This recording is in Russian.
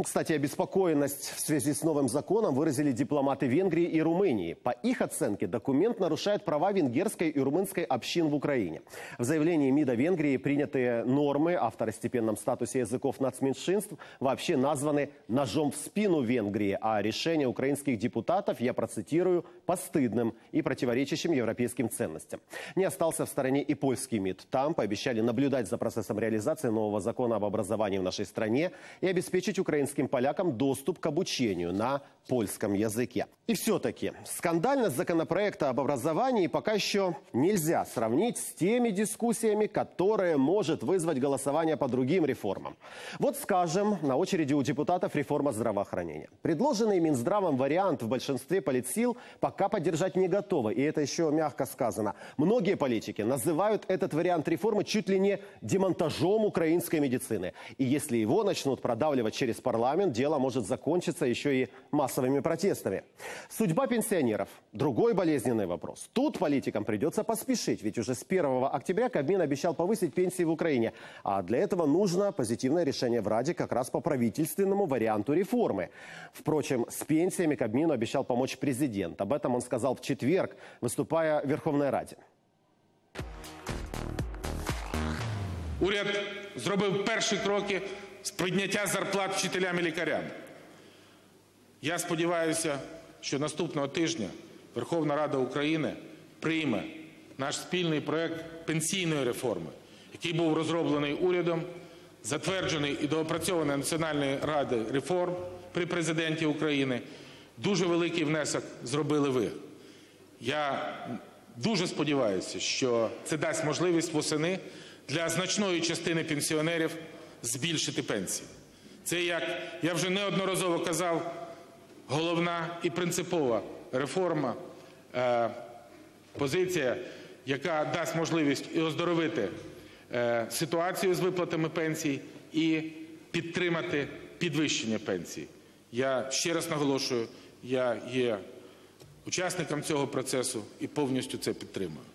Кстати, обеспокоенность в связи с новым законом выразили дипломаты Венгрии и Румынии. По их оценке, документ нарушает права венгерской и румынской общин в Украине. В заявлении МИДа Венгрии принятые нормы о второстепенном статусе языков нацменьшинств вообще названы «ножом в спину Венгрии», а решение украинских депутатов, я процитирую, «постыдным и противоречащим европейским ценностям». Не остался в стороне и польский МИД. Там пообещали наблюдать за процессом реализации нового закона об образовании в нашей стране и обеспечить украинским украинским полякам доступ к обучению на польском языке. И все-таки скандальность законопроекта об образовании пока еще нельзя сравнить с теми дискуссиями, которые может вызвать голосование по другим реформам. Вот скажем, на очереди у депутатов реформа здравоохранения. Предложенный Минздравом вариант в большинстве политсил пока поддержать не готовы. И это еще мягко сказано. Многие политики называют этот вариант реформы чуть ли не демонтажом украинской медицины. И если его начнут продавливать через парламент, дело может закончиться еще и массовым массовыми протестами. Судьба пенсионеров – другой болезненный вопрос. Тут политикам придется поспешить, ведь уже с 1 октября Кабмин обещал повысить пенсии в Украине. А для этого нужно позитивное решение в Раде как раз по правительственному варианту реформы. Впрочем, с пенсиями Кабмину обещал помочь президент. Об этом он сказал в четверг, выступая в Верховной Раде. Уряд зробив перші кроки з зарплат вчителям і лікарям. Я сподіваюся, що наступного тижня Верховна Рада України прийме наш спільний проект пенсійної реформи, який був розроблений урядом, затверджений і доопрацьований Національної ради реформ при президенті України. Дуже великий внесок зробили ви. Я дуже сподіваюся, що це дасть можливість восени для значної частини пенсіонерів збільшити пенсії. Це як я вже неодноразово казав головна і принципова реформа, е, позиція, яка дасть можливість і оздоровити е, ситуацію з виплатами пенсій і підтримати підвищення пенсій. Я ще раз наголошую, я є учасником цього процесу і повністю це підтримую.